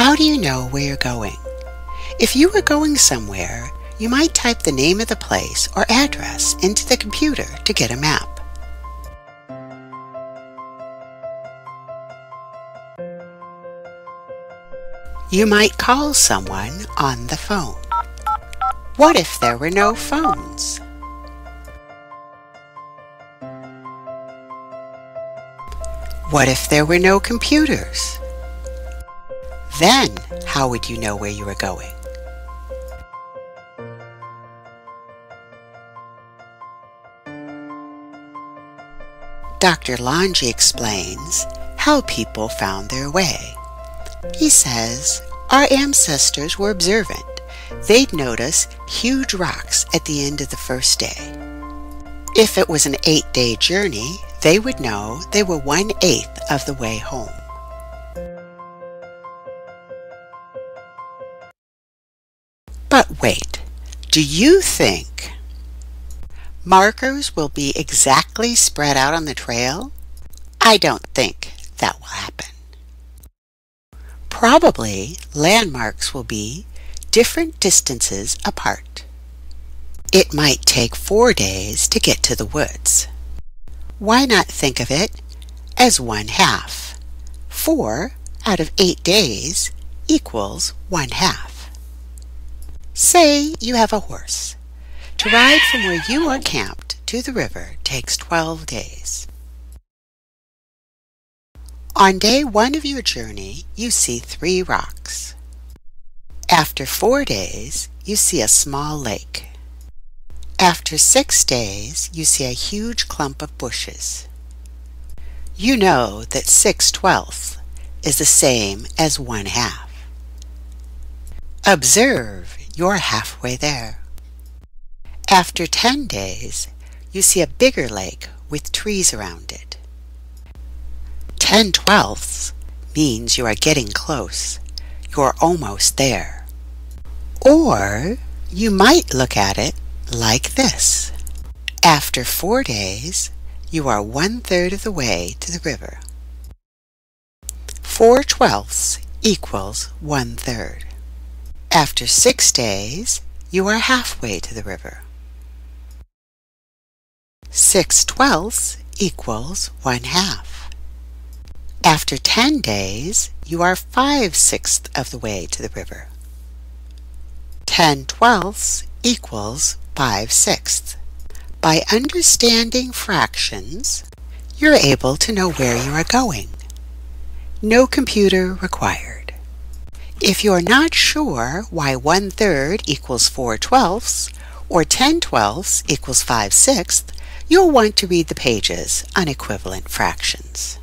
How do you know where you're going? If you were going somewhere, you might type the name of the place or address into the computer to get a map. You might call someone on the phone. What if there were no phones? What if there were no computers? Then, how would you know where you were going? Dr. Lange explains how people found their way. He says, Our ancestors were observant. They'd notice huge rocks at the end of the first day. If it was an eight day journey, they would know they were one eighth of the way home. But wait, do you think markers will be exactly spread out on the trail? I don't think that will happen. Probably landmarks will be different distances apart. It might take four days to get to the woods. Why not think of it as one half? Four out of eight days equals one half. Say you have a horse. To ride from where you are camped to the river takes 12 days. On day one of your journey, you see three rocks. After four days, you see a small lake. After six days, you see a huge clump of bushes. You know that six twelfths is the same as one half. Observe, you're halfway there. After 10 days, you see a bigger lake with trees around it. 10 twelfths means you are getting close. You're almost there. Or you might look at it like this. After four days, you are one third of the way to the river. Four twelfths equals one third. After six days, you are halfway to the river. 6 twelfths equals 1 half. After 10 days, you are 5 sixths of the way to the river. 10 twelfths equals 5 sixths. By understanding fractions, you're able to know where you are going. No computer required. If you're not sure why 1 third equals 4 twelfths, or 10 twelfths equals 5 sixths, you'll want to read the pages on equivalent fractions.